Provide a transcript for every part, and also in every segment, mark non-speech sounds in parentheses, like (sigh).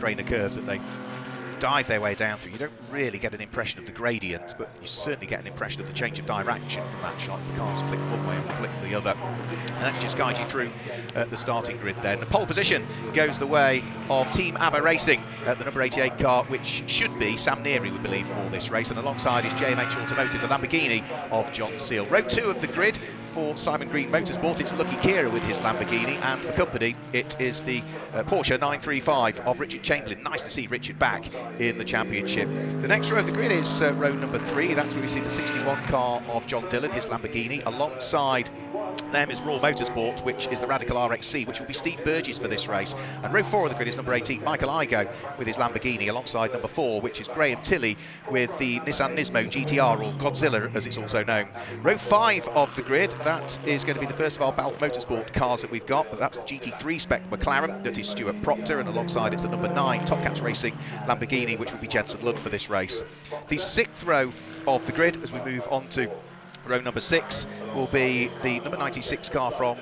Craner curves that they dive their way down through. You don't really get an impression of the gradient, but you certainly get an impression of the change of direction from that shot as the cars flick one way and flick the other. And that just guides you through uh, the starting grid then. The pole position goes the way of Team ABBA Racing, uh, the number 88 car, which should be Sam Neary, we believe, for this race. And alongside is JMH Automotive, the Lamborghini of John Seale. Row two of the grid for Simon Green Motorsport, it's Lucky Khera with his Lamborghini, and for company, it is the uh, Porsche 935 of Richard Chamberlain. Nice to see Richard back in the championship. The next row of the grid is uh, row number three. That's where we see the 61 car of John Dillon, his Lamborghini, alongside them is Raw Motorsport, which is the Radical RXC, which will be Steve Burgess for this race. And row four of the grid is number 18, Michael Igoe with his Lamborghini, alongside number four, which is Graham Tilley with the Nissan Nismo GTR, or Godzilla as it's also known. Row five of the grid, that is going to be the first of our Balfe Motorsport cars that we've got, but that's the GT3 spec McLaren, that is Stuart Proctor, and alongside it's the number nine Top Cats Racing Lamborghini, which will be Jensen Lund for this race. The sixth row of the grid, as we move on to Row number six will be the number 96 car from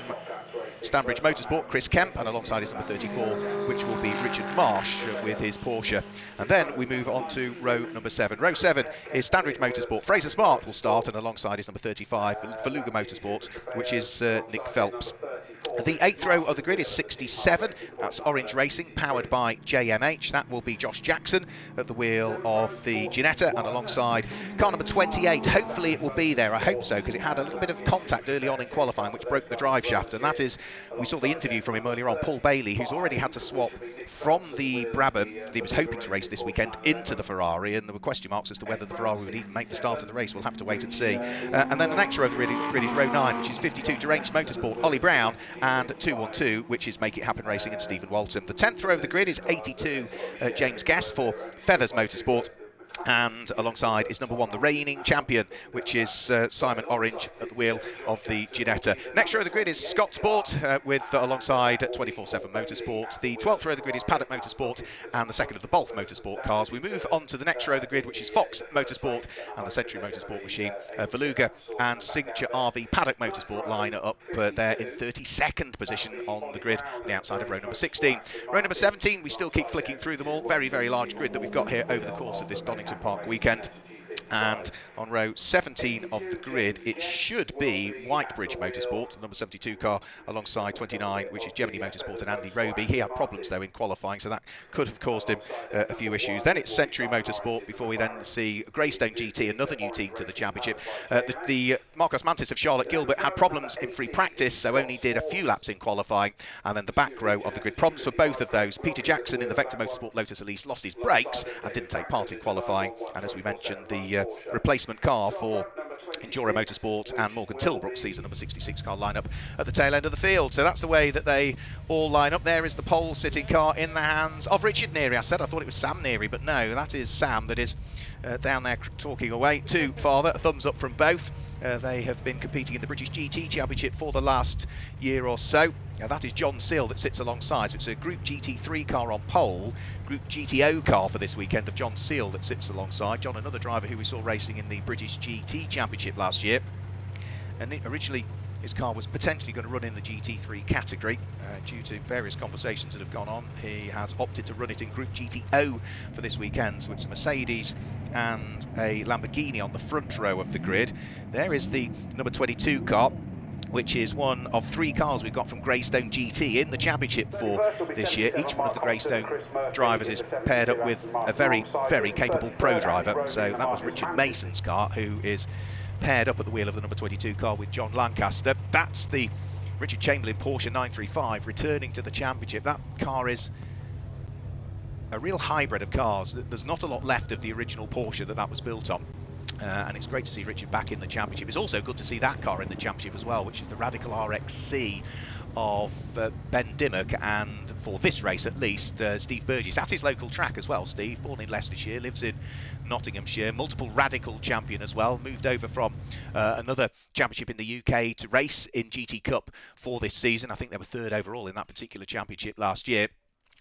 Stanbridge Motorsport, Chris Kemp, and alongside his number 34, which will be Richard Marsh with his Porsche. And then we move on to row number seven. Row seven is Stanbridge Motorsport. Fraser Smart will start, and alongside his number 35, Faluga Motorsport, which is uh, Nick Phelps. The eighth row of the grid is 67. That's Orange Racing, powered by JMH. That will be Josh Jackson at the wheel of the Ginetta and alongside car number 28. Hopefully it will be there. I hope so because it had a little bit of contact early on in qualifying which broke the drive shaft. And that is, we saw the interview from him earlier on, Paul Bailey, who's already had to swap from the Brabham that he was hoping to race this weekend into the Ferrari. And there were question marks as to whether the Ferrari would even make the start of the race. We'll have to wait and see. Uh, and then the next row of the grid, is row 9, which is 52 Deranged Motorsport, Ollie Brown and 212, which is Make It Happen Racing and Stephen Walton. The 10th row of the grid is 82 uh, James Guest for Feathers Motorsport and alongside is number one, the reigning champion, which is uh, Simon Orange at the wheel of the Ginetta. Next row of the grid is Scott Sport uh, with uh, alongside 24/7 Motorsport. The 12th row of the grid is Paddock Motorsport, and the second of the Balfe Motorsport cars. We move on to the next row of the grid, which is Fox Motorsport and the Century Motorsport machine. Uh, Valuga and Signature RV Paddock Motorsport line up uh, there in 32nd position on the grid, the outside of row number 16. Row number 17, we still keep flicking through them all. Very, very large grid that we've got here over the course of this Donington Park weekend. And on row 17 of the grid, it should be Whitebridge Motorsport, number 72 car, alongside 29, which is Gemini Motorsport and Andy Roby. He had problems, though, in qualifying, so that could have caused him uh, a few issues. Then it's Century Motorsport before we then see Greystone GT, another new team to the championship. Uh, the, the Marcos Mantis of Charlotte Gilbert had problems in free practice, so only did a few laps in qualifying. And then the back row of the grid, problems for both of those. Peter Jackson in the Vector Motorsport Lotus Elise lost his brakes and didn't take part in qualifying. And as we mentioned, the uh, replacement car for Enduro Motorsport and Morgan Tilbrook season number 66 car lineup at the tail end of the field. So that's the way that they all line up. There is the pole sitting car in the hands of Richard Neary. I said I thought it was Sam Neary, but no, that is Sam that is uh, down there talking away to father. Thumbs up from both. Uh, they have been competing in the British GT Championship for the last year or so. Now that is John Seale that sits alongside. So it's a Group GT3 car on pole, Group GTO car for this weekend of John Seale that sits alongside. John, another driver who we saw racing in the British GT Championship last year. And originally his car was potentially going to run in the GT3 category uh, due to various conversations that have gone on. He has opted to run it in Group GTO for this weekend, so it's a Mercedes and a Lamborghini on the front row of the grid. There is the number 22 car which is one of three cars we've got from Greystone GT in the championship for this year. Each one of the Greystone drivers is paired up with a very, very capable pro driver. So that was Richard Mason's car, who is paired up at the wheel of the number 22 car with John Lancaster. That's the Richard Chamberlain Porsche 935 returning to the championship. That car is a real hybrid of cars. There's not a lot left of the original Porsche that that was built on. Uh, and it's great to see Richard back in the championship. It's also good to see that car in the championship as well, which is the Radical RXC of uh, Ben Dimmock and for this race at least uh, Steve Burgess. At his local track as well Steve. Born in Leicestershire lives in Nottinghamshire multiple radical champion as well. Moved over from uh, another championship in the UK to race in GT Cup for this season. I think they were third overall in that particular championship last year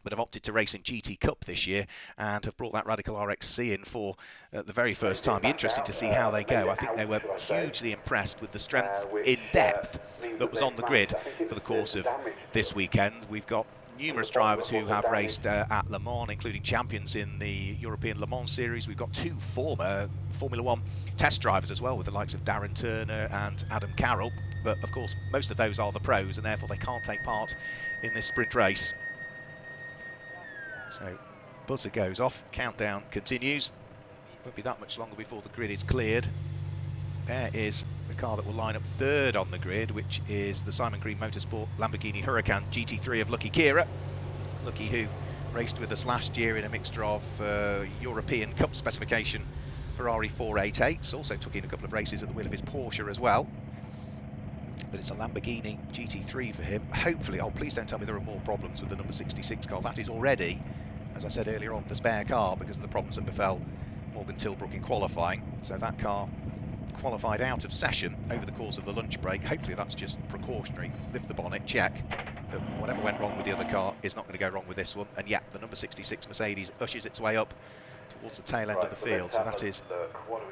but have opted to race in GT Cup this year and have brought that Radical RXC in for uh, the very first time. Be interesting to see how they go. I think they were hugely impressed with the strength in depth that was on the grid for the course of this weekend. We've got numerous drivers who have raced uh, at Le Mans, including champions in the European Le Mans series. We've got two former Formula One test drivers as well, with the likes of Darren Turner and Adam Carroll. But of course, most of those are the pros, and therefore they can't take part in this sprint race. So, buzzer goes off, countdown continues. Won't be that much longer before the grid is cleared. There is the car that will line up third on the grid, which is the Simon Green Motorsport Lamborghini Huracan GT3 of Lucky Khera. Lucky who raced with us last year in a mixture of uh, European Cup specification Ferrari 488s, also took in a couple of races at the wheel of his Porsche as well. But it's a Lamborghini GT3 for him. Hopefully, oh please don't tell me there are more problems with the number 66 car. That is already, as I said earlier on, the spare car because of the problems that befell Morgan Tilbrook in qualifying. So that car qualified out of session over the course of the lunch break. Hopefully that's just precautionary. Lift the bonnet, check. But whatever went wrong with the other car is not going to go wrong with this one. And yeah, the number 66 Mercedes ushers its way up towards the tail end of the field. So that is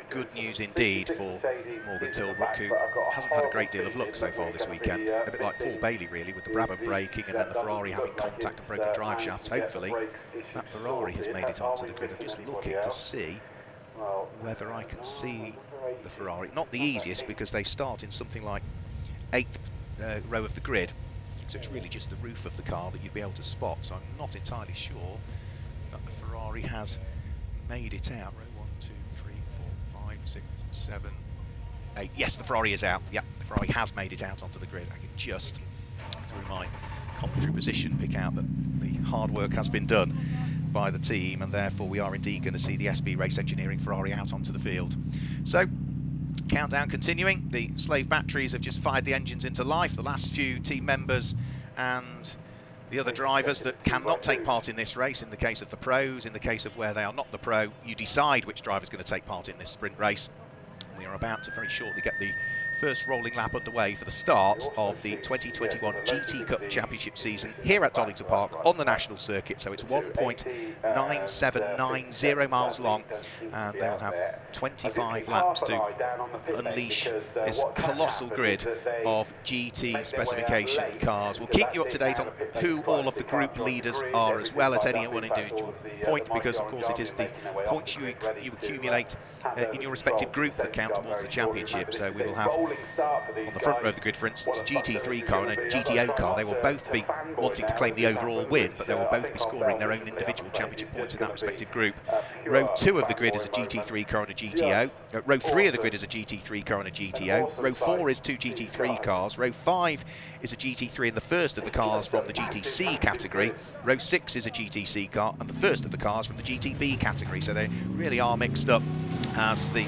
good news indeed for Morgan Tilbrook, who hasn't had a great deal of luck so far this weekend. A bit like Paul Bailey, really, with the Brabham braking and then the Ferrari having contact and broken drive shafts. Hopefully, that Ferrari has made it onto the grid. I'm just looking to see whether I can see the Ferrari. Not the easiest because they start in something like eighth uh, row of the grid. So it's really just the roof of the car that you'd be able to spot. So I'm not entirely sure that the Ferrari has made it out. Row one, two, three, four, five, six, seven, eight. Yes, the Ferrari is out. Yeah, the Ferrari has made it out onto the grid. I can just, through my commentary position, pick out that the hard work has been done by the team and therefore we are indeed going to see the SB Race Engineering Ferrari out onto the field. So countdown continuing, the slave batteries have just fired the engines into life, the last few team members and the other drivers that cannot take part in this race, in the case of the pros, in the case of where they are not the pro, you decide which driver is going to take part in this sprint race. We are about to very shortly get the first rolling lap underway for the start of the 2021 GT Cup Championship season here at Donington Park on the national circuit. So it's 1.9790 miles long, and they will have 25 laps to unleash this colossal grid of GT specification cars. We'll keep you up to date on who all of the group leaders are as well at any one individual point, because of course it is the points you, you accumulate uh, in your respective group that count towards the championship. So we will have on the front row of the grid, for instance, a GT3 car and a GTO car, they will both be wanting to claim the overall win, but they will both be scoring their own individual championship points in that respective group. Row 2 of the grid is a GT3 car and a GTO. Uh, row 3 of the grid is a GT3 car and a GTO. Row 4 is two GT3 cars. Row 5 is a GT3 and the first of the cars from the GTC category. Row 6 is a GTC car and the first of the cars from the GTB category. So they really are mixed up as the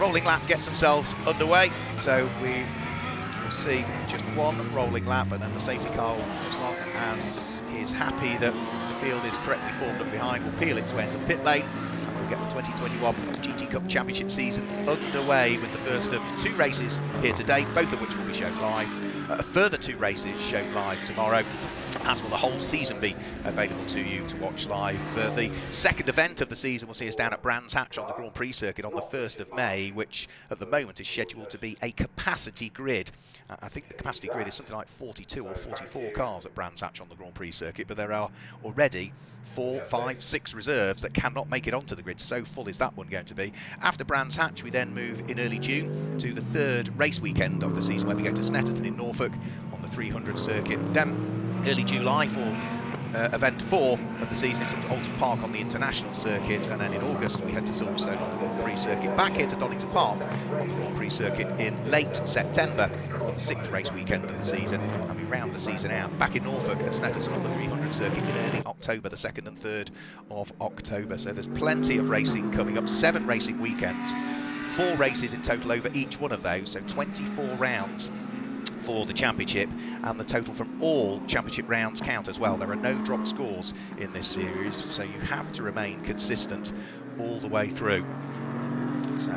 rolling lap gets themselves underway. So we will see just one rolling lap and then the safety car, as long as is happy that the field is correctly formed up behind, will peel its way into pit lane and we'll get the 2021 GT Cup Championship season underway with the first of two races here today, both of which will be shown live. Uh, a further two races shown live tomorrow as will the whole season be available to you to watch live. Uh, the second event of the season will see us down at Brands Hatch on the Grand Prix circuit on the 1st of May, which at the moment is scheduled to be a capacity grid. Uh, I think the capacity grid is something like 42 or 44 cars at Brands Hatch on the Grand Prix circuit, but there are already four, five, six reserves that cannot make it onto the grid. So full is that one going to be. After Brands Hatch, we then move in early June to the third race weekend of the season where we go to Snetterton in Norfolk on the 300 circuit. Then early July for uh, event four of the season. At Oulton Park on the international circuit, and then in August we head to Silverstone on the Grand Prix circuit. Back here to Donington Park on the Grand Prix circuit in late September for the sixth race weekend of the season, and we round the season out back in Norfolk at Snetterton on the 300 circuit in early October, the 2nd and 3rd of October. So there's plenty of racing coming up, seven racing weekends, four races in total over each one of those, so 24 rounds for the championship and the total from all championship rounds count as well. There are no drop scores in this series, so you have to remain consistent all the way through. So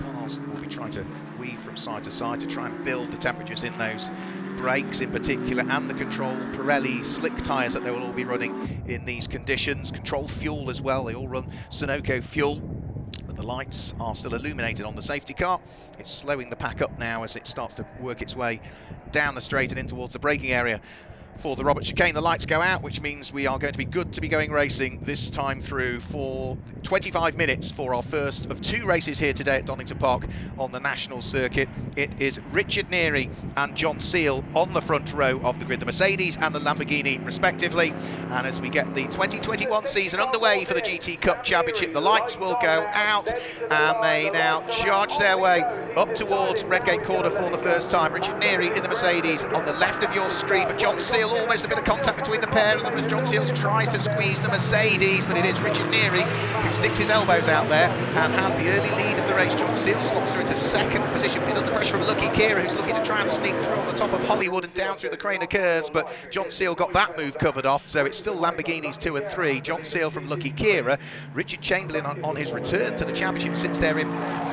cars will be trying to weave from side to side to try and build the temperatures in those brakes in particular and the control Pirelli slick tyres that they will all be running in these conditions. Control fuel as well, they all run Sunoco fuel the lights are still illuminated on the safety car. It's slowing the pack up now as it starts to work its way down the straight and in towards the braking area for the Robert Chicane. The lights go out, which means we are going to be good to be going racing this time through for 25 minutes for our first of two races here today at Donington Park on the national circuit. It is Richard Neary and John Seale on the front row of the grid, the Mercedes and the Lamborghini respectively. And as we get the 2021 season underway for the GT Cup Championship, the lights will go out and they now charge their way up towards Redgate Corner for the first time. Richard Neary in the Mercedes on the left of your screen, but John Almost a bit of contact between the pair of them as John Seales tries to squeeze the Mercedes, but it is Richard Neary who sticks his elbows out there and has the early lead of the race. John Seales slots through into second position, but he's under pressure from Lucky Khera, who's looking to try and sneak through on the top of Hollywood and down through the Craner curves, but John Seale got that move covered off, so it's still Lamborghinis two and three. John Seale from Lucky Khera. Richard Chamberlain on, on his return to the championship sits there in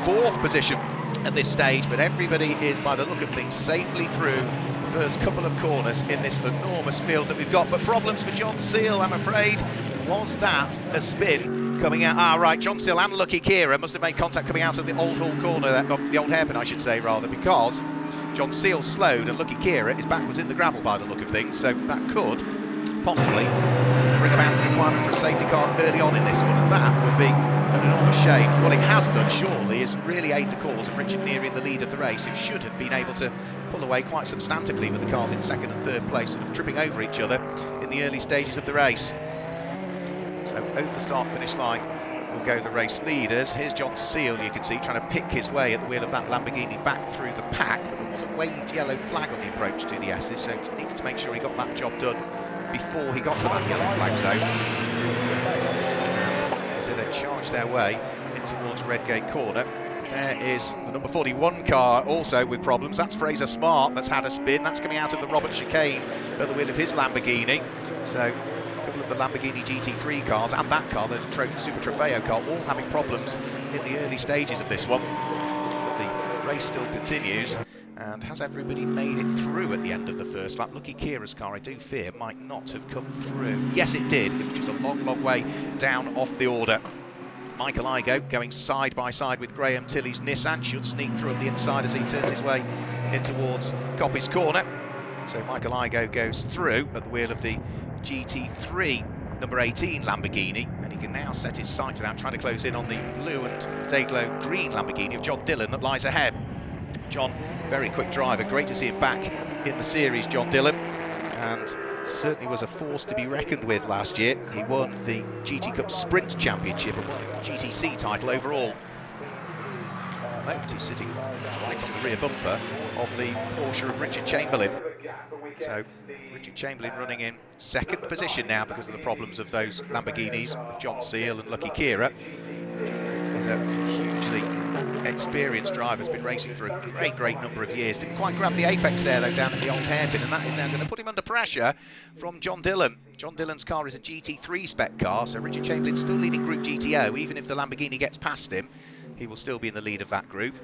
fourth position at this stage, but everybody is, by the look of things, safely through first couple of corners in this enormous field that we've got. But problems for John Seale, I'm afraid. Was that a spin coming out? Ah, right, John Seale and Lucky Khera must have made contact coming out of the old Hall corner, uh, the old hairpin, I should say, rather, because John Seale slowed and Lucky Khera is backwards in the gravel by the look of things. So that could possibly bring about the requirement for a safety car early on in this one, and that would be an enormous shame. What it has done, surely, is really aid the cause of Richard Neary in the lead of the race, who should have been able to pull away quite substantively with the cars in second and third place, sort of tripping over each other in the early stages of the race. So over the start-finish line will go the race leaders. Here's John Seale, you can see, trying to pick his way at the wheel of that Lamborghini back through the pack, but there was a waved yellow flag on the approach to the S's, so he needed to make sure he got that job done before he got to that yellow flag zone. And so they charge their way in towards Redgate Corner. There is the number 41 car also with problems. That's Fraser Smart that's had a spin. That's coming out of the Robert Chicane at the wheel of his Lamborghini. So a couple of the Lamborghini GT3 cars and that car, the Super Trofeo car, all having problems in the early stages of this one. But the race still continues. And has everybody made it through at the end of the first lap? Lucky Khera's car, I do fear, might not have come through. Yes, it did. It was just a long, long way down off the order. Michael Igoe going side by side with Graham Tilley's Nissan should sneak through at the inside as he turns his way in towards Coppice Corner. So Michael Igoe goes through at the wheel of the GT3 number 18 Lamborghini and he can now set his sights out trying to close in on the blue and day-glow green Lamborghini of John Dillon that lies ahead. John, very quick driver, great to see him back in the series, John Dillon, and certainly was a force to be reckoned with last year. He won the GT Cup Sprint Championship and won a GTC title overall. At the moment he's sitting right on the rear bumper of the Porsche of Richard Chamberlain. So Richard Chamberlain running in second position now because of the problems of those Lamborghinis of John Seale and Lucky Khera. He's a experienced driver, has been racing for a great, great number of years. Didn't quite grab the apex there, though, down at the old hairpin, and that is now going to put him under pressure from John Dillon. John Dillon's car is a GT3 spec car, so Richard Chamberlain's still leading Group GTO. Even if the Lamborghini gets past him, he will still be in the lead of that group.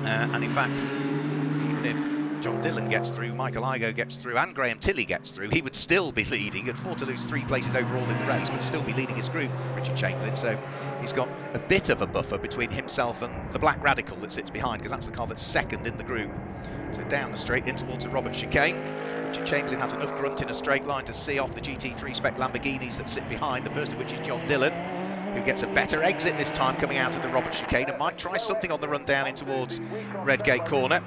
Uh, and in fact, even if John Dillon gets through, Michael Igoe gets through, and Graham Tilley gets through, he would still be leading. fought to lose three places overall in the race, but still be leading his group, Richard Chamberlain. So he's got a bit of a buffer between himself and the Black Radical that sits behind, because that's the car that's second in the group. So down the straight in towards Robert Chicane. Richard Chamberlain has enough grunt in a straight line to see off the GT3 spec Lamborghinis that sit behind, the first of which is John Dillon who gets a better exit this time coming out of the Robert Chicane and might try something on the run down in towards Redgate Corner.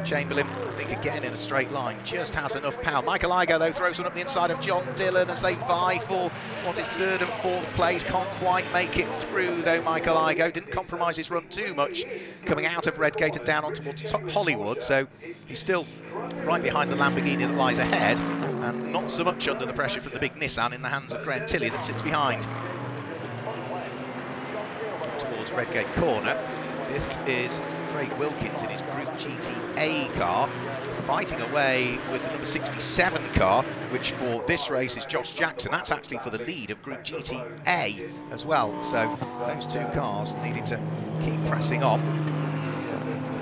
Chamberlain, I think again in a straight line, just has enough power. Michael Igoe, though, throws one up the inside of John Dillon as they vie for what is third and fourth place. Can't quite make it through, though, Michael Igoe. Didn't compromise his run too much coming out of Redgate and down on towards Hollywood, so he's still right behind the Lamborghini that lies ahead and not so much under the pressure from the big Nissan in the hands of Graham Tilley that sits behind. Towards Redgate Corner. This is Craig Wilkins in his Group GTA car, fighting away with the number 67 car, which for this race is Josh Jackson. That's actually for the lead of Group GTA as well. So those two cars needing to keep pressing on.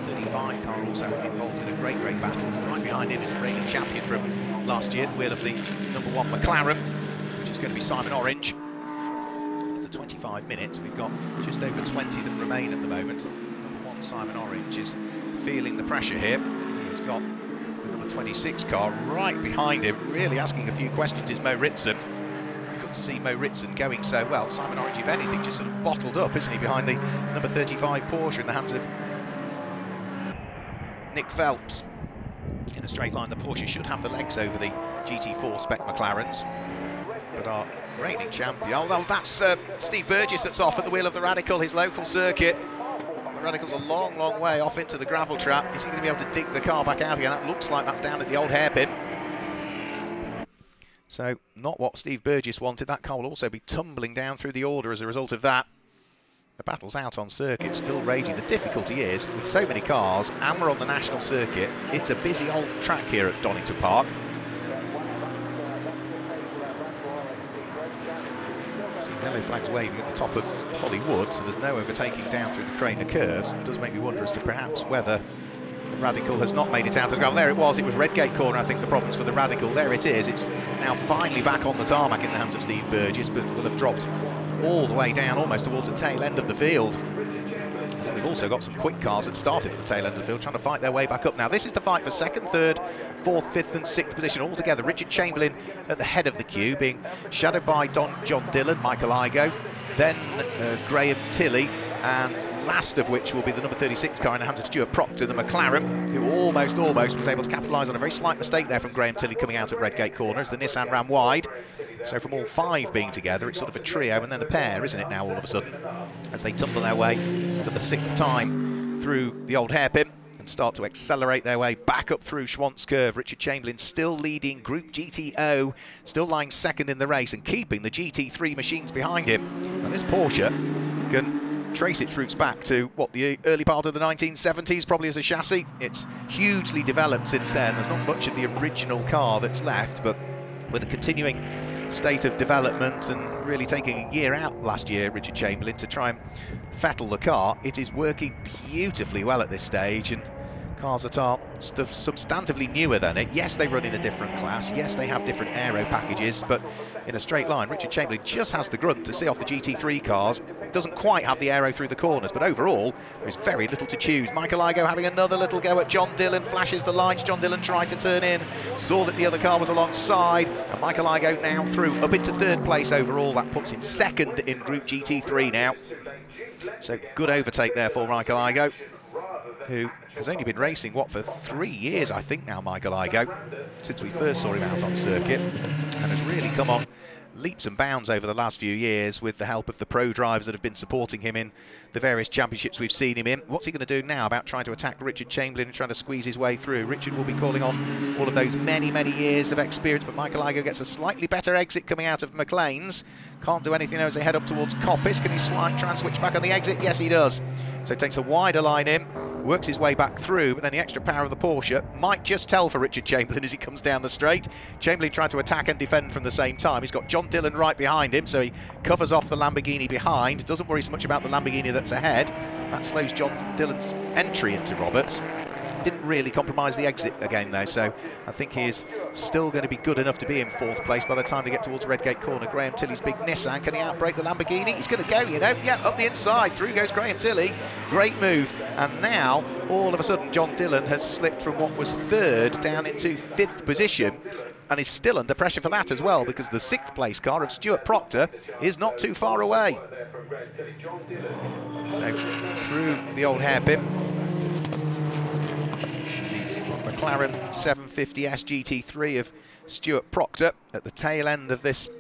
The 35 car also involved in a great, great battle. Right behind him is the reigning champion from last year, the wheel of the number one McLaren, which is going to be Simon Orange. For 25 minutes, we've got just over 20 that remain at the moment. Simon Orange is feeling the pressure here. He's got the number 26 car right behind him, really asking a few questions is Mo Ritson. Good to see Mo Ritson going so well. Simon Orange, if anything, just sort of bottled up, isn't he, behind the number 35 Porsche in the hands of Nick Phelps. In a straight line, the Porsche should have the legs over the GT4 spec McLarens. But our reigning champion, oh, that's uh, Steve Burgess that's off at the wheel of the Radical, his local circuit. Radical's a long, long way off into the gravel trap. Is he going to be able to dig the car back out again? That looks like that's down at the old hairpin. So, not what Steve Burgess wanted. That car will also be tumbling down through the order as a result of that. The battle's out on circuit, still raging. The difficulty is, with so many cars, and we're on the national circuit, it's a busy old track here at Donington Park. Yellow flags waving at the top of Hollywood, so there's no overtaking down through the Craner curves. It does make me wonder as to perhaps whether the Radical has not made it out of the gravel. There it was, it was Redgate corner, I think, the problems for the Radical. There it is, it's now finally back on the tarmac in the hands of Steve Burgess, but will have dropped all the way down almost towards the tail end of the field. We've also got some quick cars that started at the tail end of the field trying to fight their way back up. Now this is the fight for second, third, fourth, fifth and sixth position all together. Richard Chamberlain at the head of the queue being shadowed by Don John Dillon, Michael Igoe, then uh, Graham Tilley and last of which will be the number 36 car in the hands of Stuart Proctor, the McLaren, who almost, almost was able to capitalise on a very slight mistake there from Graham Tilley coming out of Redgate corner as the Nissan ran wide. So from all five being together, it's sort of a trio and then a pair, isn't it now, all of a sudden, as they tumble their way for the sixth time through the old hairpin and start to accelerate their way back up through Schwantz Curve. Richard Chamberlain still leading Group GTO, still lying second in the race and keeping the GT3 machines behind him. And this Porsche can trace its roots back to what the early part of the 1970s probably as a chassis it's hugely developed since then there's not much of the original car that's left but with a continuing state of development and really taking a year out last year, Richard Chamberlain, to try and fettle the car. It is working beautifully well at this stage and cars that are substantively newer than it. Yes, they run in a different class. Yes, they have different aero packages, but in a straight line, Richard Chamberlain just has the grunt to see off the GT3 cars. Doesn't quite have the aero through the corners, but overall, there's very little to choose. Michael Igoe having another little go at John Dillon, flashes the lights. John Dillon tried to turn in, saw that the other car was alongside, and Michael Igoe now through up into third place overall. That puts him second in Group GT3 now. So good overtake there for Michael Igoe who has only been racing, what, for three years, I think now, Michael Igoe, since we first saw him out on circuit, and has really come on leaps and bounds over the last few years with the help of the pro drivers that have been supporting him in the various championships we've seen him in. What's he going to do now about trying to attack Richard Chamberlain and trying to squeeze his way through? Richard will be calling on all of those many, many years of experience, but Michael Igoe gets a slightly better exit coming out of McLean's. Can't do anything as they head up towards Coppice. Can he try and switch back on the exit? Yes, he does. So takes a wider line in, works his way back through, but then the extra power of the Porsche might just tell for Richard Chamberlain (laughs) as he comes down the straight. Chamberlain trying to attack and defend from the same time. He's got John Dillon right behind him, so he covers off the Lamborghini behind. Doesn't worry so much about the Lamborghini ahead. That slows John Dillon's entry into Roberts. Didn't really compromise the exit again, though, so I think he is still going to be good enough to be in fourth place by the time they get towards Redgate Corner. Graham Tilley's big Nissan, can he outbreak the Lamborghini? He's going to go, you know, yeah, up the inside. Through goes Graham Tilley. Great move. And now, all of a sudden, John Dillon has slipped from what was third down into fifth position and is still under pressure for that as well because the sixth place car of Stuart Proctor is not too far away. So through the old hairpin, the McLaren 750S GT3 of Stuart Proctor at the tail end of this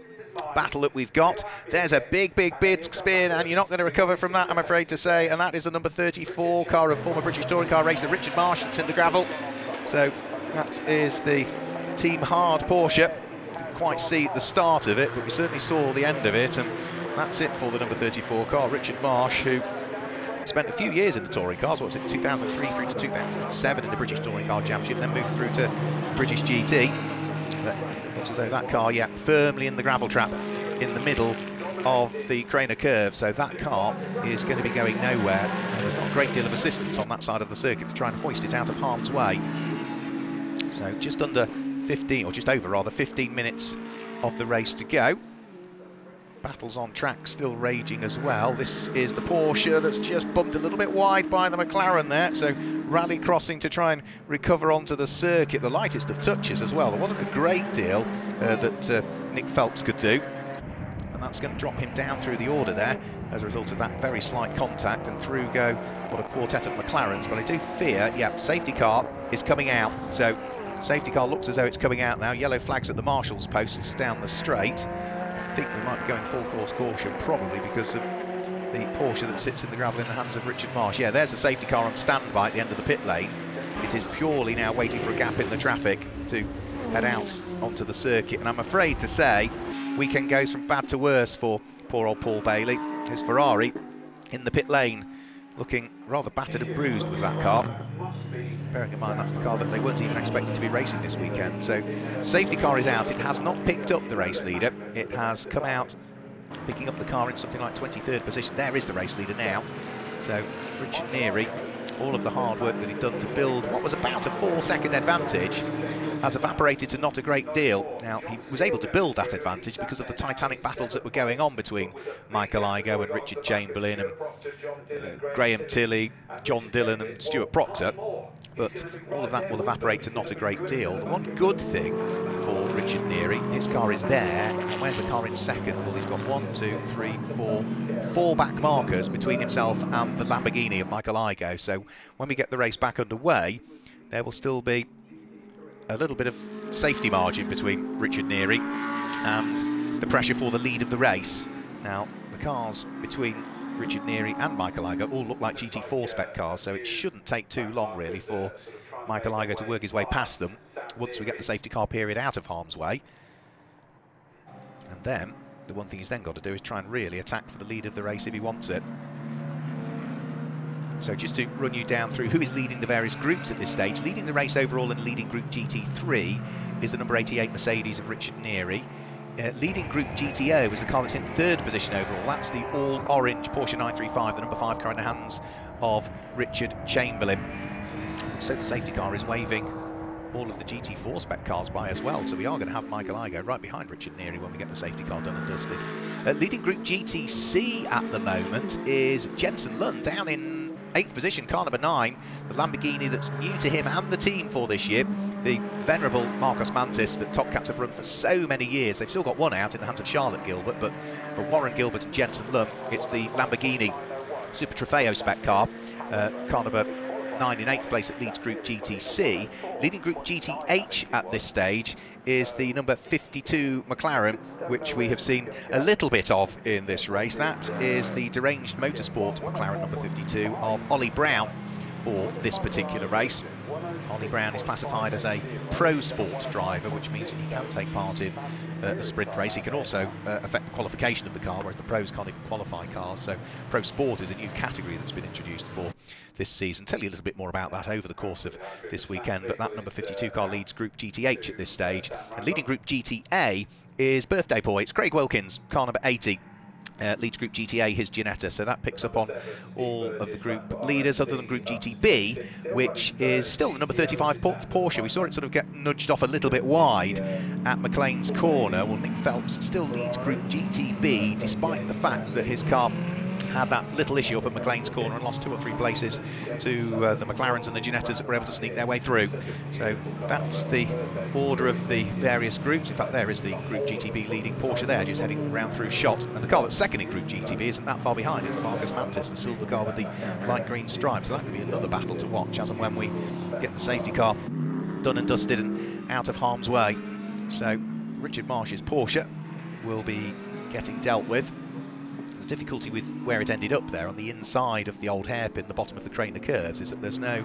battle that we've got. There's a big, big bid spin, and you're not going to recover from that, I'm afraid to say. And that is the number 34 car of former British touring car racer Richard Marsh. It's in the gravel. So that is the Team Hard Porsche. Didn't quite see the start of it, but we certainly saw the end of it, and that's it for the number 34 car, Richard Marsh, who spent a few years in the touring cars, what was it, 2003 through to 2007 in the British Touring Car Championship, then moved through to British GT. But looks as though that car, yeah, firmly in the gravel trap in the middle of the Craner curve, so that car is going to be going nowhere. And there's not a great deal of assistance on that side of the circuit to try and hoist it out of harm's way. So just under 15, or just over rather, 15 minutes of the race to go. battles on track still raging as well. This is the Porsche that's just bumped a little bit wide by the McLaren there, so rally crossing to try and recover onto the circuit, the lightest of touches as well. There wasn't a great deal uh, that uh, Nick Phelps could do, and that's going to drop him down through the order there as a result of that very slight contact, and through go what a quartet of McLarens, but I do fear, yeah, safety car is coming out, so safety car looks as though it's coming out now, yellow flags at the marshal's posts down the straight, I think we might be going full course caution, probably because of the Porsche that sits in the gravel in the hands of Richard Marsh. Yeah, there's the safety car on standby at the end of the pit lane. It is purely now waiting for a gap in the traffic to head out onto the circuit. And I'm afraid to say, weekend goes from bad to worse for poor old Paul Bailey. His Ferrari in the pit lane, looking rather battered and bruised was that car bearing in mind that's the car that they weren't even expecting to be racing this weekend. So safety car is out. It has not picked up the race leader. It has come out picking up the car in something like 23rd position. There is the race leader now. So Richard Neary, all of the hard work that he'd done to build what was about a four-second advantage has evaporated to not a great deal. Now, he was able to build that advantage because of the titanic battles that were going on between Michael Igoe and Richard Chamberlain and uh, Graham Tilley, John Dillon and Stuart Proctor. But all of that will evaporate to not a great deal. The one good thing for Richard Neary, his car is there. Where's the car in second? Well, he's got one, two, three, four, four back markers between himself and the Lamborghini of Michael Igoe. So when we get the race back underway, there will still be a little bit of safety margin between Richard Neary and the pressure for the lead of the race. Now, the cars between Richard Neary and Michael Igoe all look like GT4 spec cars, so it shouldn't take too long, really, for Michael Igoe to work his way past them once we get the safety car period out of harm's way. And then, the one thing he's then got to do is try and really attack for the lead of the race if he wants it. So just to run you down through who is leading the various groups at this stage. Leading the race overall in leading Group GT3 is the number 88 Mercedes of Richard Neary. Uh, leading Group GTO is the car that's in third position overall. That's the all-orange Porsche 935, the number five car in the hands of Richard Chamberlain. So the safety car is waving all of the GT4 spec cars by as well. So we are going to have Michael Igoe right behind Richard Neary when we get the safety car done and dusted. Uh, leading Group GTC at the moment is Jensen Lund down in eighth position, car number nine, the Lamborghini that's new to him and the team for this year, the venerable Marcos Mantis that Top Cats have run for so many years. They've still got one out in the hands of Charlotte Gilbert, but for Warren Gilbert and Jensen Lund, it's the Lamborghini Super Trofeo spec car, uh, car number 9 in 8th place at Leeds Group GTC. Leading Group GTH at this stage is the number 52 McLaren, which we have seen a little bit of in this race. That is the Deranged Motorsport McLaren number 52 of Ollie Brown for this particular race. Ollie Brown is classified as a pro sport driver, which means that he can take part in uh, a sprint race. He can also uh, affect the qualification of the car, whereas the pros can't even qualify cars. So pro sport is a new category that's been introduced for this season. Tell you a little bit more about that over the course of this weekend, but that number 52 car leads Group GTH at this stage. And leading Group GTA is Birthday Boy. It's Craig Wilkins, car number 80 uh, Group GTA, his Ginetta. So that picks up on all of the group leaders other than Group GTB, which is still the number 35 Porsche. We saw it sort of get nudged off a little bit wide at McLean's corner. Well, Nick Phelps still leads Group GTB, despite the fact that his car had that little issue up at McLean's corner and lost two or three places to uh, the McLarens and the Ginettas that were able to sneak their way through. So that's the order of the various groups. In fact, there is the Group GTB leading Porsche there, just heading round through shot. And the car that's second in Group GTB isn't that far behind. It's the Marcos Mantis, the silver car with the light green stripes. So that could be another battle to watch as and when we get the safety car done and dusted and out of harm's way. So Richard Marsh's Porsche will be getting dealt with difficulty with where it ended up there on the inside of the old hairpin, the bottom of the Craner Curves, is that there's no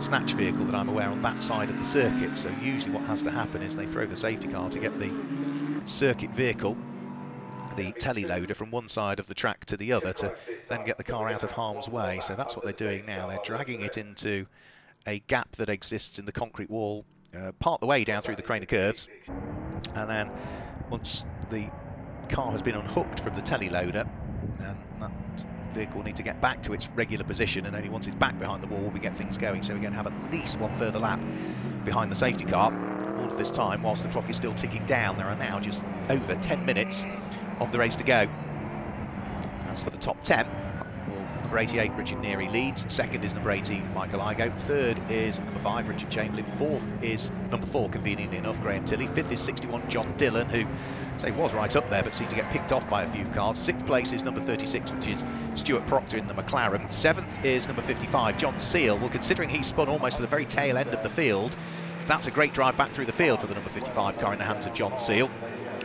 snatch vehicle that I'm aware on that side of the circuit. So usually what has to happen is they throw the safety car to get the circuit vehicle, the teleloader from one side of the track to the other to then get the car out of harm's way. So that's what they're doing now. They're dragging it into a gap that exists in the concrete wall uh, part the way down through the Craner Curves. And then once the car has been unhooked from the teleloader, and that vehicle need to get back to its regular position and only once it's back behind the wall we get things going so we're going to have at least one further lap behind the safety car all of this time whilst the clock is still ticking down there are now just over 10 minutes of the race to go. As for the top 10, number 88, Richard Neary leads. Second is number 18, Michael Igoe. Third is number 5, Richard Chamberlain. Fourth is number 4, conveniently enough, Graham Tilley. Fifth is 61, John Dillon, who, say, was right up there, but seemed to get picked off by a few cars. Sixth place is number 36, which is Stuart Proctor in the McLaren. Seventh is number 55, John Seale. Well, considering he spun almost to the very tail end of the field, that's a great drive back through the field for the number 55 car in the hands of John Seale.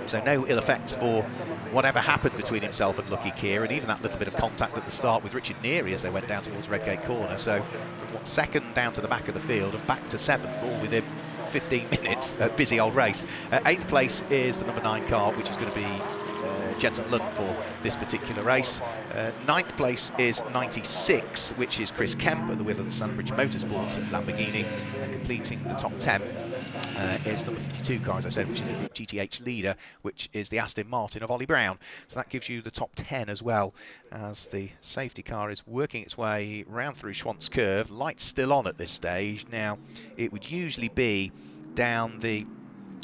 So no ill effects for whatever happened between himself and Lucky Khera, and even that little bit of contact at the start with Richard Neary as they went down towards Redgate Corner. So from second down to the back of the field and back to seventh, all within 15 (laughs) minutes. A busy old race. Uh, eighth place is the number nine car, which is going to be uh, Jensen Lund for this particular race. Uh, ninth place is 96, which is Chris Kemp at the wheel of the Stanbridge Motorsport Lamborghini, and completing the top 10 uh, is number 52 car, as I said, which is the GTH leader, which is the Aston Martin of Ollie Brown. So that gives you the top 10 as well, as the safety car is working its way round through Schwantz Curve. Lights still on at this stage. Now, it would usually be down the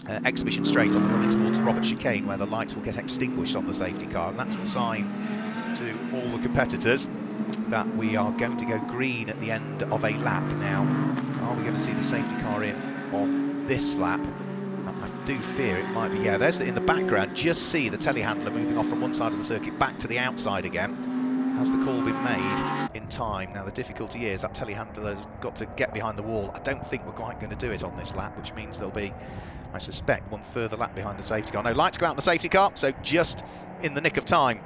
uh, exhibition straight on the run towards Robert Chicane, where the lights will get extinguished on the safety car, and that's the sign to all the competitors that we are going to go green at the end of a lap. Now, are we going to see the safety car in on this lap. I do fear it might be, yeah, there's in the background, just see the telehandler moving off from one side of the circuit back to the outside again. Has the call been made in time? Now the difficulty is that telehandler's got to get behind the wall. I don't think we're quite going to do it on this lap, which means there'll be, I suspect, one further lap behind the safety car. No, lights go out in the safety car, so just in the nick of time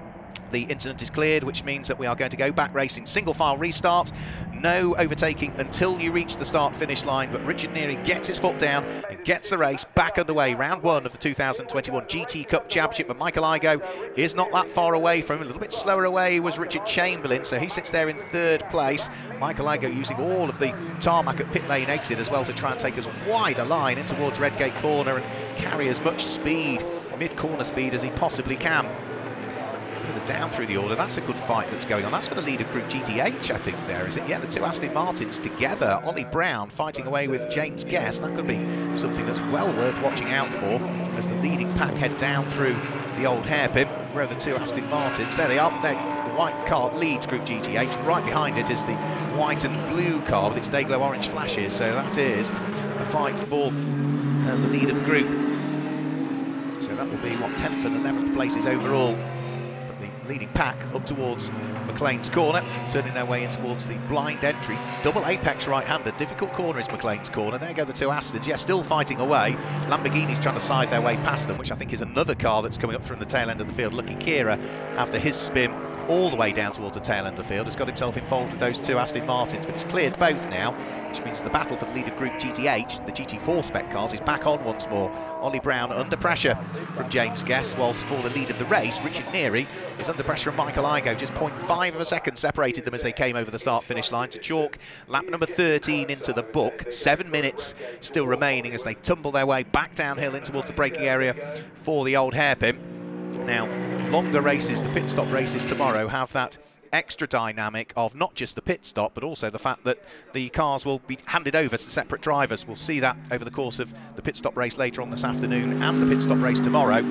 the incident is cleared, which means that we are going to go back racing single file restart. No overtaking until you reach the start finish line, but Richard Neary gets his foot down and gets the race back underway. Round one of the 2021 GT Cup Championship, but Michael Igoe is not that far away from him. A little bit slower away was Richard Chamberlain, so he sits there in third place. Michael Igoe using all of the tarmac at pit lane exit as well to try and take as wide a line in towards Redgate Corner and carry as much speed, mid-corner speed, as he possibly can down through the order. That's a good fight that's going on. That's for the lead of Group GTH, I think there, is it? Yeah, the two Aston Martins together. Ollie Brown fighting away with James Guest. That could be something that's well worth watching out for as the leading pack head down through the old hairpin. Where are the two Aston Martins? There they are. There, the white car leads Group GTH. Right behind it is the white and blue car with its day glow orange flashes. So that is a fight for uh, the lead of the group. So that will be, what, 10th and 11th places overall leading pack up towards McLean's corner, turning their way in towards the blind entry. Double apex right-hander, difficult corner is McLean's corner. There go the two Astons, yeah, still fighting away. Lamborghini's trying to side their way past them, which I think is another car that's coming up from the tail end of the field. Lucky Khera, after his spin all the way down towards the tail end of the field, has got himself involved with those two Aston Martins, but he's cleared both now, which means the battle for the lead of Group GTH, the GT4 spec cars, is back on once more. Ollie Brown under pressure from James Guest, whilst for the lead of the race, Richard Neary is under pressure from Michael Igoe. Just 0.5 of a second separated them as they came over the start-finish line to chalk lap number 13 into the book. Seven minutes still remaining as they tumble their way back downhill in towards the braking area for the old hairpin. Now, longer races, the pit stop races tomorrow, have that extra dynamic of not just the pit stop, but also the fact that the cars will be handed over to separate drivers. We'll see that over the course of the pit stop race later on this afternoon and the pit stop race tomorrow.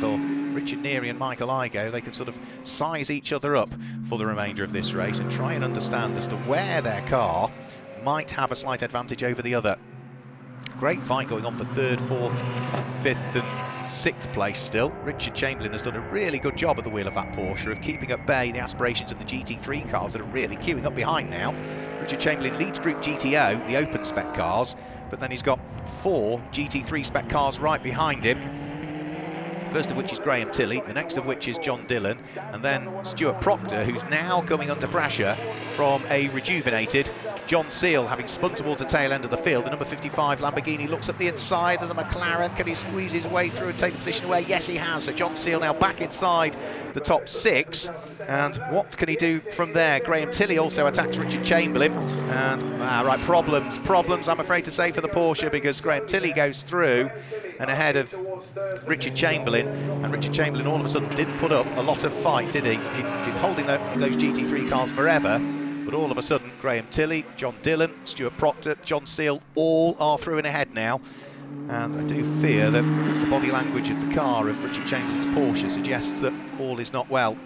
For Richard Neary and Michael Igoe, they can sort of size each other up for the remainder of this race and try and understand as to where their car might have a slight advantage over the other. Great fight going on for third, fourth, fifth and sixth place still. Richard Chamberlain has done a really good job at the wheel of that Porsche of keeping at bay the aspirations of the GT3 cars that are really queuing up behind now. Richard Chamberlain leads Group GTO, the open spec cars, but then he's got four GT3 spec cars right behind him first of which is Graham Tilley, the next of which is John Dillon, and then Stuart Proctor, who's now coming under pressure from a rejuvenated John Seale, having spun towards the tail end of the field. The number 55 Lamborghini looks at the inside of the McLaren. Can he squeeze his way through and take the position away? Yes, he has. So John Seale now back inside the top six. And what can he do from there? Graham Tilley also attacks Richard Chamberlain. And, ah, right, problems. Problems, I'm afraid to say, for the Porsche because Graham Tilley goes through and ahead of Richard Chamberlain. And Richard Chamberlain all of a sudden didn't put up a lot of fight, did he? He'd been holding those GT3 cars forever. But all of a sudden, Graham Tilley, John Dillon, Stuart Proctor, John Seale, all are through and ahead now. And I do fear that the body language of the car of Richard Chamberlain's Porsche suggests that all is not well.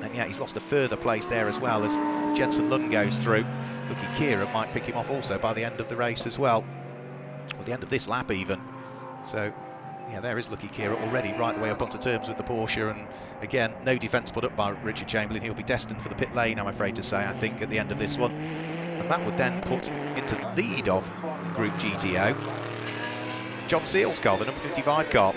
And yet he's lost a further place there as well as Jensen Lund goes through. Lucky Khera might pick him off also by the end of the race as well. Or the end of this lap even. So yeah, there is Lucky Khera already right the way up onto terms with the Porsche and again no defence put up by Richard Chamberlain. He'll be destined for the pit lane I'm afraid to say I think at the end of this one. And that would then put into the lead of Group GTO John Seale's car, the number 55 car.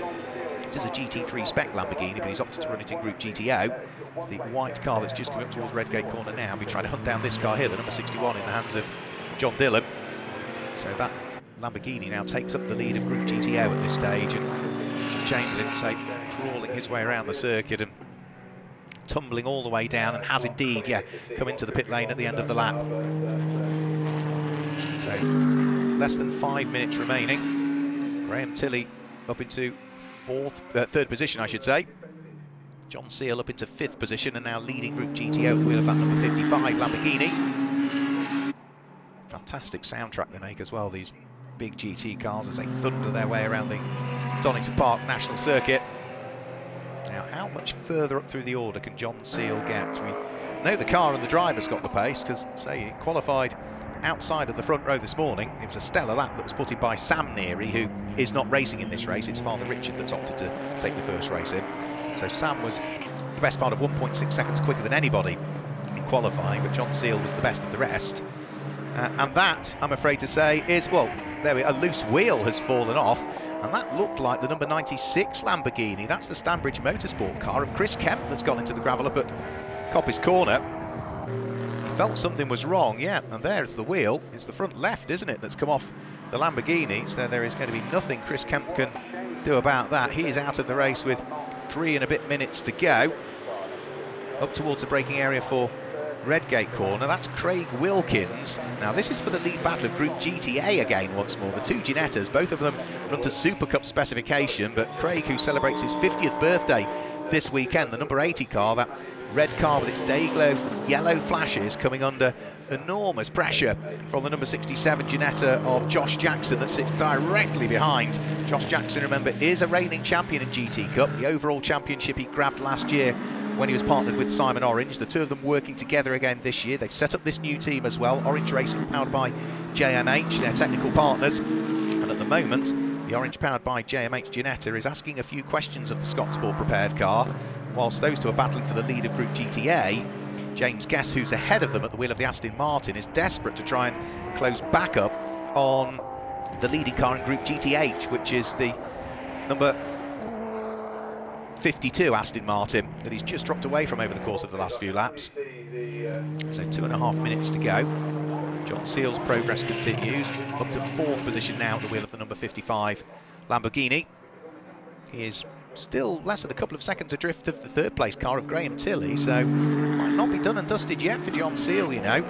It is a GT3 spec Lamborghini but he's opted to run it in Group GTO it's the white car that's just coming up towards Redgate corner now. We're trying to hunt down this car here the number 61 in the hands of John Dillon. So that Lamborghini now takes up the lead of Group GTO at this stage and Chamberlain say crawling his way around the circuit and tumbling all the way down and has indeed yeah come into the pit lane at the end of the lap. So less than five minutes remaining. Graham Tilley up into fourth uh, third position I should say. John Seale up into fifth position and now leading Group GTO at the wheel of that number 55 Lamborghini. Fantastic soundtrack they make as well these big GT cars as they thunder their way around the Donington Park National Circuit. Now, how much further up through the order can John Seale get? We know the car and the driver's got the pace because, say, he qualified outside of the front row this morning. It was a stellar lap that was put in by Sam Neary, who is not racing in this race. It's father Richard that's opted to take the first race in. So Sam was the best part of 1.6 seconds quicker than anybody in qualifying, but John Seale was the best of the rest. Uh, and that, I'm afraid to say, is, well, there we, a loose wheel has fallen off, and that looked like the number 96 Lamborghini. That's the Stanbridge Motorsport car of Chris Kemp that's gone into the gravel up at Coppice Corner. He felt something was wrong, yeah, and there's the wheel. It's the front left, isn't it, that's come off the Lamborghini, so there is going to be nothing Chris Kemp can do about that. He is out of the race with three and a bit minutes to go. Up towards the braking area for Redgate corner. That's Craig Wilkins. Now this is for the lead battle of Group GTA again once more. The two Ginettas, both of them run to Super Cup specification, but Craig, who celebrates his 50th birthday this weekend, the number 80 car, that red car with its day-glow yellow flashes coming under enormous pressure from the number 67 Ginetta of Josh Jackson that sits directly behind. Josh Jackson, remember, is a reigning champion in GT Cup, the overall championship he grabbed last year when he was partnered with Simon Orange. The two of them working together again this year. They've set up this new team as well, Orange Racing powered by JMH, their technical partners. And at the moment, the Orange powered by JMH Ginetta is asking a few questions of the Scott Sport prepared car, whilst those two are battling for the lead of Group GTA. James Guess, who's ahead of them at the wheel of the Aston Martin, is desperate to try and close back up on the leading car in Group GTH, which is the number 52 Aston Martin that he's just dropped away from over the course of the last few laps. So two and a half minutes to go. John Seale's progress continues, up to fourth position now at the wheel of the number 55 Lamborghini. He is still less than a couple of seconds adrift of the third place car of Graham Tilley, so might not be done and dusted yet for John Seale, you know.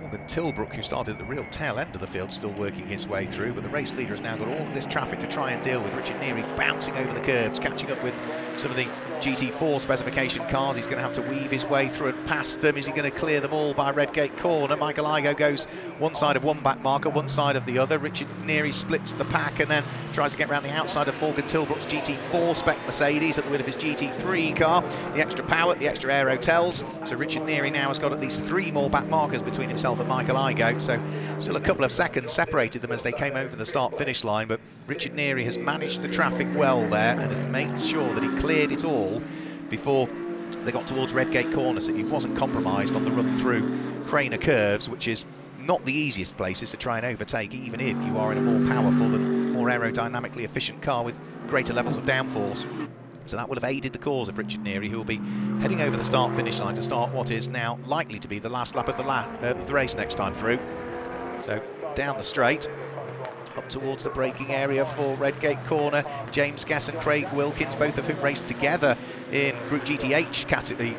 Morgan Tilbrook, who started at the real tail end of the field, still working his way through, but the race leader has now got all of this traffic to try and deal with. Richard Neary bouncing over the curbs, catching up with some of the GT4 specification cars. He's going to have to weave his way through and past them. Is he going to clear them all by Redgate Corner? Michael Igoe goes one side of one back marker, one side of the other. Richard Neary splits the pack and then tries to get around the outside of Morgan Tilbrook's GT4 spec Mercedes at the wheel of his GT3 car. The extra power, the extra aero tells. So Richard Neary now has got at least three more back markers between himself and Michael Igoe. So still a couple of seconds separated them as they came over the start-finish line. But Richard Neary has managed the traffic well there and has made sure that he cleared it all before they got towards Redgate Corner, so he wasn't compromised on the run through Craner Curves, which is not the easiest places to try and overtake, even if you are in a more powerful and more aerodynamically efficient car with greater levels of downforce. So that would have aided the cause of Richard Neary, who will be heading over the start-finish line to start what is now likely to be the last lap of the, uh, of the race next time through. So down the straight, towards the braking area for Redgate Corner. James Guess and Craig Wilkins, both of whom raced together in Group GTH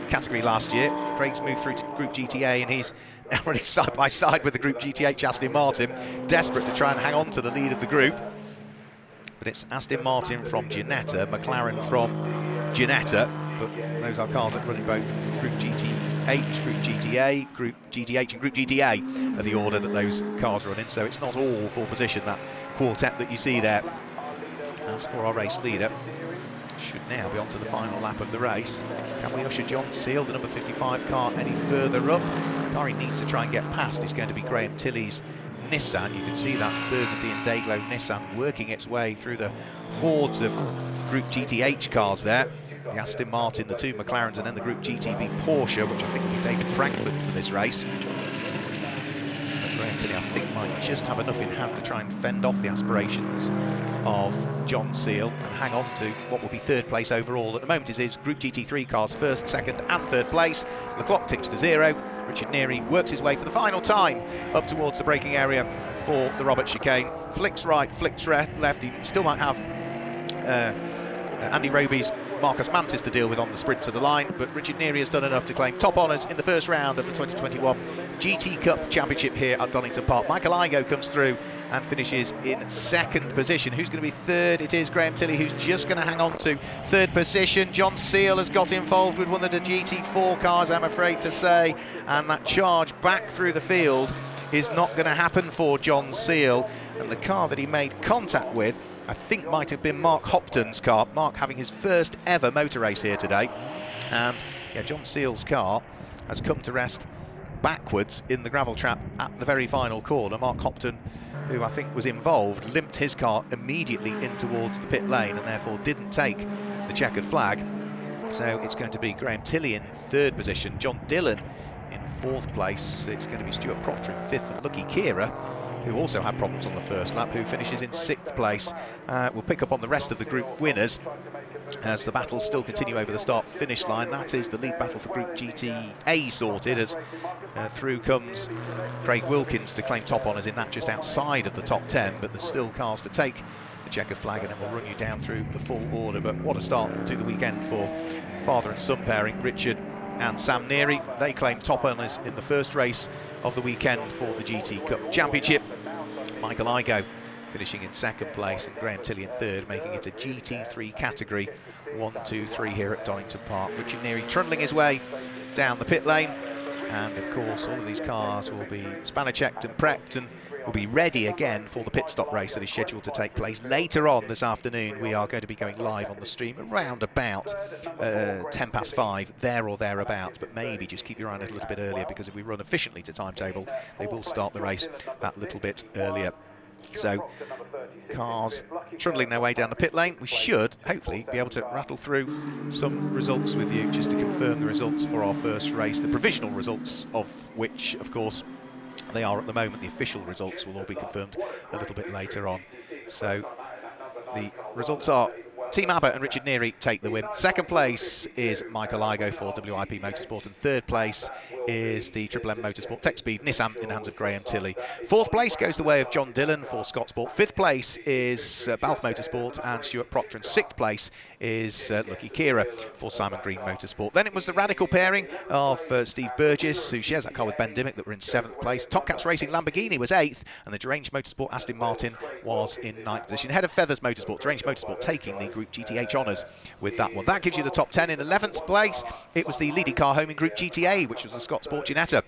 category, last year. Craig's moved through to Group GTA and he's (laughs) now running side by side with the Group GTH Aston Martin, desperate to try and hang on to the lead of the group. But it's Aston Martin from Ginetta, McLaren from Ginetta, but those are cars that run in both Group GTH GTH, Group GTA, Group GTH, and Group GTA are the order that those cars run in. So it's not all for position that quartet that you see there. As for our race leader, should now be on to the final lap of the race. Can we usher John Seale, the number 55 car, any further up? The car he needs to try and get past is going to be Graham Tilley's Nissan. You can see that Burgundy and Dayglow Nissan working its way through the hordes of Group GTH cars there. The Aston Martin, the two McLarens, and then the Group GTB Porsche, which I think will be David Franklin for this race. Tilley, I think, might just have enough in hand to try and fend off the aspirations of John Seale and hang on to what will be third place overall. At the moment, it is Group GT3 cars first, second, and third place. The clock ticks to zero. Richard Neary works his way for the final time up towards the braking area for the Robert chicane. Flicks right, flicks left. He still might have uh, Andy Roby's Marcos Mantis to deal with on the sprint to the line, but Richard Neary has done enough to claim top honours in the first round of the 2021 GT Cup Championship here at Donington Park. Michael Igoe comes through and finishes in second position. Who's going to be third? It is Graham Tilley who's just going to hang on to third position. John Seale has got involved with one of the GT4 cars, I'm afraid to say, and that charge back through the field is not going to happen for John Seale. And the car that he made contact with I think might have been Mark Hopton's car. Mark having his first ever motor race here today. And yeah, John Seale's car has come to rest backwards in the gravel trap at the very final corner. Mark Hopton, who I think was involved, limped his car immediately in towards the pit lane and therefore didn't take the checkered flag. So it's going to be Graham Tilley in third position, John Dillon in fourth place. It's going to be Stuart Proctor in fifth and Lucky Khera who also had problems on the first lap, who finishes in sixth place. Uh, we'll pick up on the rest of the group winners as the battles still continue over the start finish line. That is the lead battle for Group GTA sorted as uh, through comes Craig Wilkins to claim top honours in that just outside of the top 10, but there's still cars to take the checkered flag and then we'll run you down through the full order. But what a start to the weekend for father and son pairing, Richard and Sam Neary. They claim top honours in the first race of the weekend for the GT Cup Championship. Michael Igoe finishing in second place and Graham Tilley in third, making it a GT3 category. One, two, three here at Donington Park. Richard Neary trundling his way down the pit lane. And of course, all of these cars will be spanner checked and prepped and will be ready again for the pit stop race that is scheduled to take place later on this afternoon. We are going to be going live on the stream around about uh, 10 past 5, there or thereabouts, but maybe just keep your eye on it a little bit earlier because if we run efficiently to timetable, they will start the race that little bit earlier. So cars trundling their way down the pit lane. We should, hopefully, be able to rattle through some results with you just to confirm the results for our first race, the provisional results of which, of course, they are at the moment. The official results will all be confirmed a little bit later on. So the results are Team Abbott and Richard Neary take the win. Second place is Michael Igoe for WIP Motorsport, and third place is the Triple M Motorsport Tech Speed Nissan in the hands of Graham Tilley. Fourth place goes the way of John Dillon for Scott Sport. Fifth place is uh, Balfe Motorsport and Stuart Proctor, and sixth place is uh, Lucky Khera for Simon Green Motorsport. Then it was the radical pairing of uh, Steve Burgess, who shares that car with Ben Dimmock, that were in seventh place. Top Cats Racing Lamborghini was eighth, and the Deranged Motorsport Aston Martin was in ninth position. Head of Feathers Motorsport, Deranged Motorsport taking the Group GTH honours with that one. That gives you the top 10 in 11th place. It was the leading car home in Group GTA, which was the Scott Sport Ginetta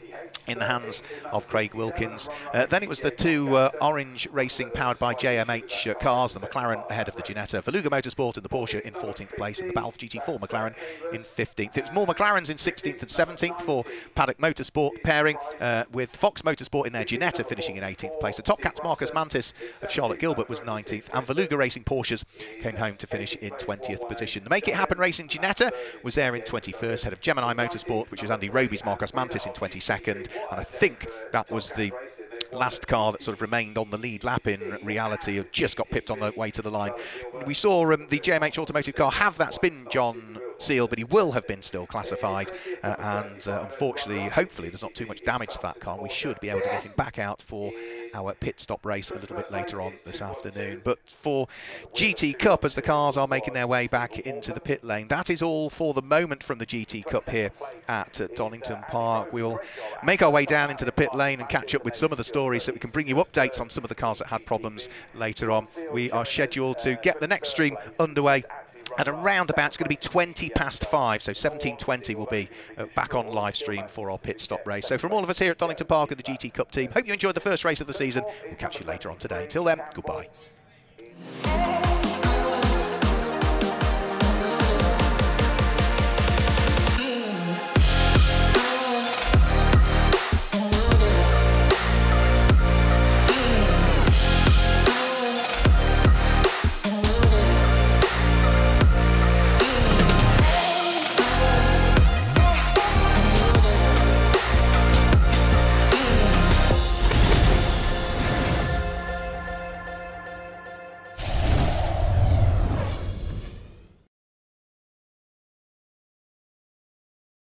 in the hands of Craig Wilkins. Uh, then it was the two uh, Orange Racing powered by JMH uh, cars, the McLaren ahead of the Ginetta, Valluga Motorsport and the Porsche in 14th place, and the Balfe GT4 McLaren in 15th. It was more McLarens in 16th and 17th for Paddock Motorsport pairing uh, with Fox Motorsport in their Ginetta finishing in 18th place. The Top Cats Marcos Mantis of Charlotte Gilbert was 19th, and Valluga Racing Porsches came home to finish in 20th position. The Make It Happen Racing Ginetta was there in 21st, head of Gemini Motorsport, which was Andy Roby's Marcos Mantis in 22nd, and I think that was the last car that sort of remained on the lead lap in reality just got pipped on the way to the line. We saw um, the JMH Automotive car have that spin, John Seale, but he will have been still classified. Uh, and uh, unfortunately, hopefully, there's not too much damage to that car. We should be able to get him back out for our pit stop race a little bit later on this afternoon. But for GT Cup, as the cars are making their way back into the pit lane, that is all for the moment from the GT Cup here at uh, Donington Park. We'll make our way down into the pit lane and catch up with some of the stories so we can bring you updates on some of the cars that had problems later on. We are scheduled to get the next stream underway and around about it's going to be 20 past 5 so 17.20 will be uh, back on live stream for our pit stop race. So from all of us here at donington park and the gt cup team hope you enjoyed the first race of the season. We'll catch you later on today. Until then goodbye